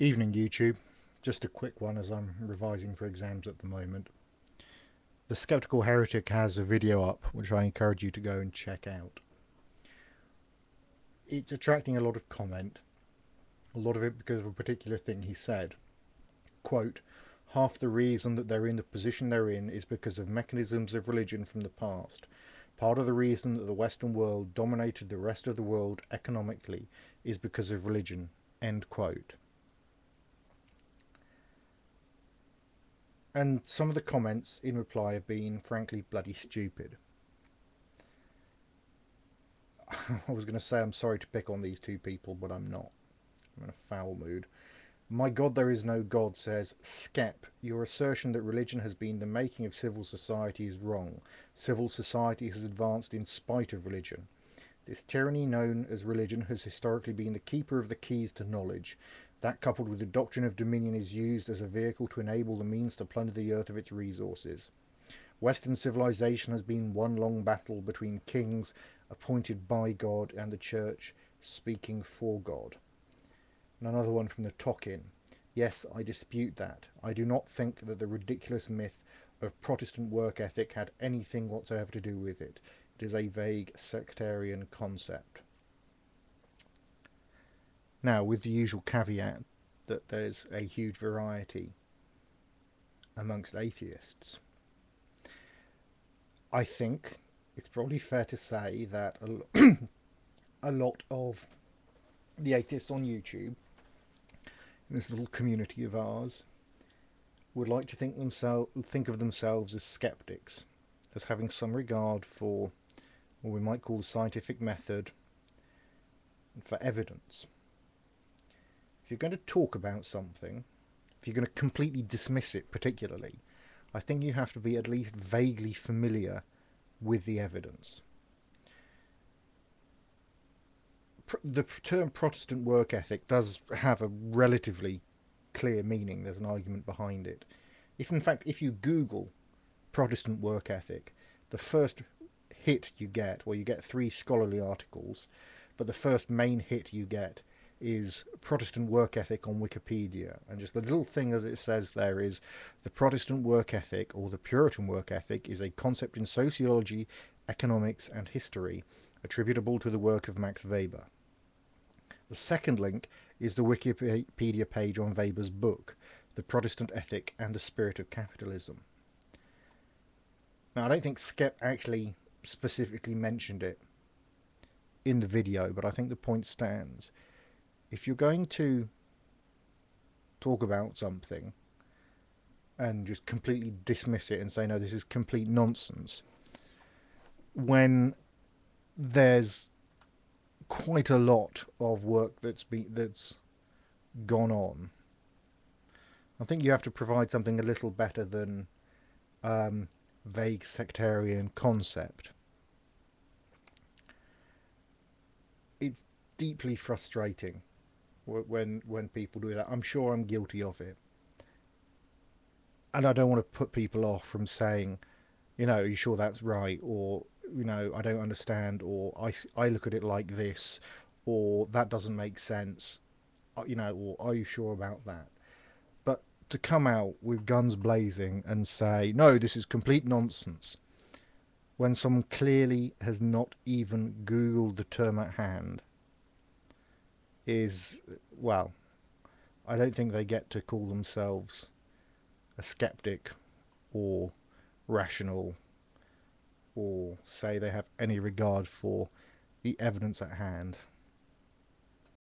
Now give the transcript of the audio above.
Evening YouTube. Just a quick one as I'm revising for exams at the moment. The Skeptical Heretic has a video up which I encourage you to go and check out. It's attracting a lot of comment, a lot of it because of a particular thing he said. Quote, half the reason that they're in the position they're in is because of mechanisms of religion from the past. Part of the reason that the Western world dominated the rest of the world economically is because of religion. End quote. And some of the comments in reply have been frankly bloody stupid. I was going to say I'm sorry to pick on these two people, but I'm not. I'm in a foul mood. My God, there is no God says, Skep, your assertion that religion has been the making of civil society is wrong. Civil society has advanced in spite of religion. This tyranny known as religion has historically been the keeper of the keys to knowledge. That coupled with the doctrine of dominion is used as a vehicle to enable the means to plunder the earth of its resources. Western civilization has been one long battle between kings appointed by God and the church speaking for God. And another one from the Tokin. Yes, I dispute that. I do not think that the ridiculous myth of Protestant work ethic had anything whatsoever to do with it. It is a vague sectarian concept. Now, with the usual caveat that there's a huge variety amongst atheists, I think it's probably fair to say that a, a lot of the atheists on YouTube, in this little community of ours, would like to think themselves think of themselves as skeptics, as having some regard for what we might call the scientific method, and for evidence if you're going to talk about something, if you're going to completely dismiss it particularly, I think you have to be at least vaguely familiar with the evidence. The term Protestant work ethic does have a relatively clear meaning. There's an argument behind it. If in fact, if you Google Protestant work ethic, the first hit you get, well, you get three scholarly articles, but the first main hit you get is Protestant work ethic on Wikipedia. And just the little thing that it says there is the Protestant work ethic or the Puritan work ethic is a concept in sociology, economics, and history attributable to the work of Max Weber. The second link is the Wikipedia page on Weber's book, The Protestant Ethic and the Spirit of Capitalism. Now, I don't think Skep actually specifically mentioned it in the video, but I think the point stands if you're going to talk about something and just completely dismiss it and say no this is complete nonsense when there's quite a lot of work that's been that's gone on I think you have to provide something a little better than um, vague sectarian concept. It's deeply frustrating when when people do that. I'm sure I'm guilty of it, and I don't want to put people off from saying, you know, are you sure that's right, or you know, I don't understand, or I I look at it like this, or that doesn't make sense, uh, you know, or are you sure about that? But to come out with guns blazing and say, no, this is complete nonsense, when someone clearly has not even Googled the term at hand is well, I don't think they get to call themselves a skeptic or rational or say they have any regard for the evidence at hand.